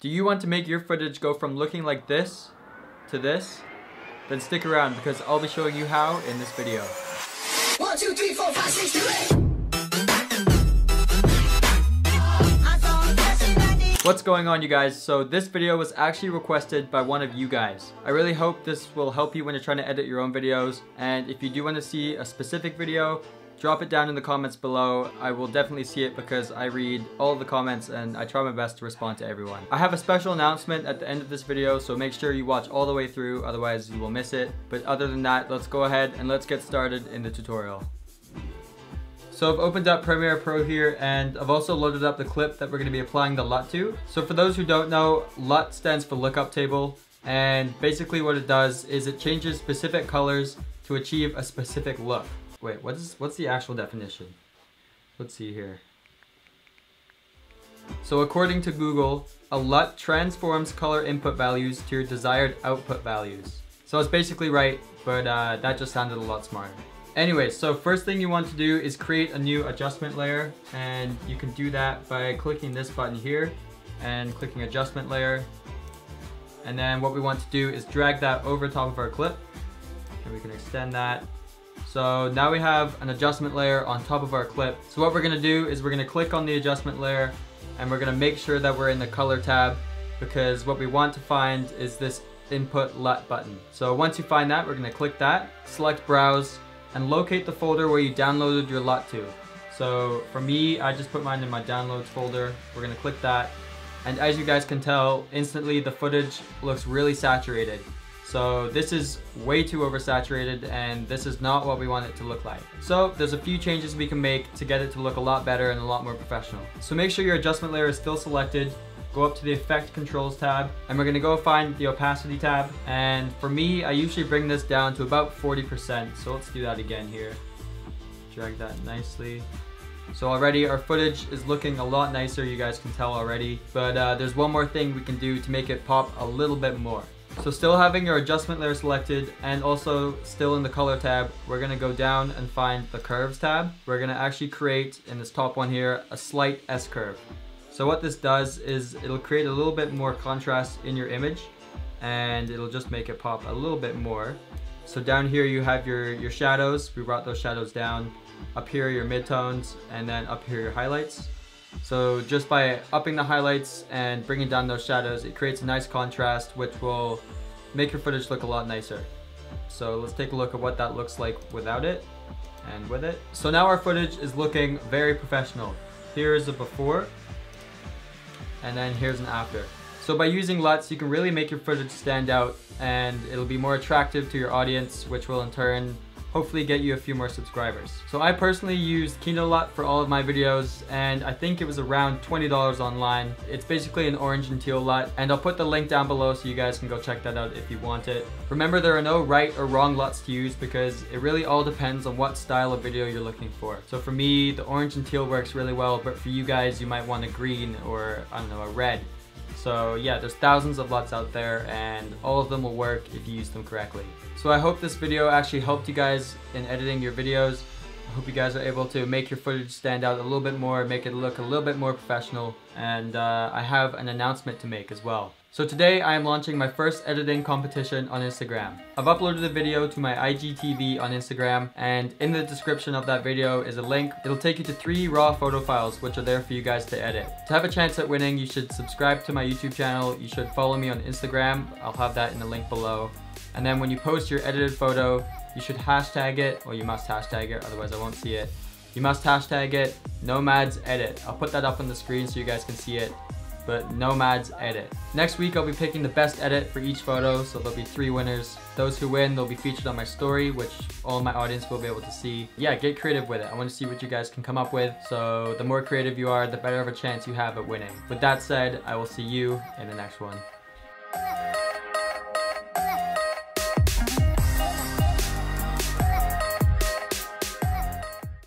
Do you want to make your footage go from looking like this to this? Then stick around because I'll be showing you how in this video. One, two, three, four, five, six, seven, eight. What's going on you guys? So this video was actually requested by one of you guys. I really hope this will help you when you're trying to edit your own videos and if you do want to see a specific video, drop it down in the comments below. I will definitely see it because I read all the comments and I try my best to respond to everyone. I have a special announcement at the end of this video so make sure you watch all the way through otherwise you will miss it. But other than that, let's go ahead and let's get started in the tutorial. So I've opened up Premiere Pro here and I've also loaded up the clip that we're going to be applying the LUT to. So for those who don't know, LUT stands for lookup table and basically what it does is it changes specific colors to achieve a specific look. Wait, what is what's the actual definition? Let's see here. So according to Google, a LUT transforms color input values to your desired output values. So it's basically right, but uh, that just sounded a lot smarter. Anyway, so first thing you want to do is create a new adjustment layer and you can do that by clicking this button here and clicking adjustment layer. And then what we want to do is drag that over top of our clip and we can extend that. So now we have an adjustment layer on top of our clip. So what we're gonna do is we're gonna click on the adjustment layer and we're gonna make sure that we're in the color tab because what we want to find is this input LUT button. So once you find that, we're gonna click that, select browse, and locate the folder where you downloaded your LUT to. So for me, I just put mine in my downloads folder. We're gonna click that. And as you guys can tell, instantly the footage looks really saturated. So this is way too oversaturated and this is not what we want it to look like. So there's a few changes we can make to get it to look a lot better and a lot more professional. So make sure your adjustment layer is still selected go up to the effect controls tab and we're gonna go find the opacity tab. And for me I usually bring this down to about 40% so let's do that again here. Drag that nicely. So already our footage is looking a lot nicer you guys can tell already. But uh, there's one more thing we can do to make it pop a little bit more so still having your adjustment layer selected and also still in the color tab, we're gonna go down and find the curves tab. We're gonna actually create in this top one here, a slight S curve. So what this does is it'll create a little bit more contrast in your image and it'll just make it pop a little bit more. So down here you have your, your shadows. We brought those shadows down. Up here your midtones and then up here your highlights. So just by upping the highlights and bringing down those shadows, it creates a nice contrast which will make your footage look a lot nicer. So let's take a look at what that looks like without it and with it. So now our footage is looking very professional. Here is a before and then here's an after. So by using LUTs, you can really make your footage stand out and it'll be more attractive to your audience, which will in turn hopefully get you a few more subscribers. So I personally used KinoLut for all of my videos and I think it was around $20 online. It's basically an orange and teal LUT and I'll put the link down below so you guys can go check that out if you want it. Remember there are no right or wrong LUTs to use because it really all depends on what style of video you're looking for. So for me, the orange and teal works really well, but for you guys, you might want a green or I don't know, a red. So yeah, there's thousands of LUTs out there and all of them will work if you use them correctly. So I hope this video actually helped you guys in editing your videos. I hope you guys are able to make your footage stand out a little bit more, make it look a little bit more professional, and uh, I have an announcement to make as well. So today I am launching my first editing competition on Instagram. I've uploaded a video to my IGTV on Instagram and in the description of that video is a link. It'll take you to three raw photo files which are there for you guys to edit. To have a chance at winning you should subscribe to my YouTube channel, you should follow me on Instagram, I'll have that in the link below. And then when you post your edited photo, you should hashtag it, or you must hashtag it, otherwise I won't see it. You must hashtag it Nomadz Edit. I'll put that up on the screen so you guys can see it but Nomadz Edit. Next week I'll be picking the best edit for each photo, so there'll be three winners. Those who win, they'll be featured on my story, which all my audience will be able to see. Yeah, get creative with it. I want to see what you guys can come up with, so the more creative you are, the better of a chance you have at winning. With that said, I will see you in the next one.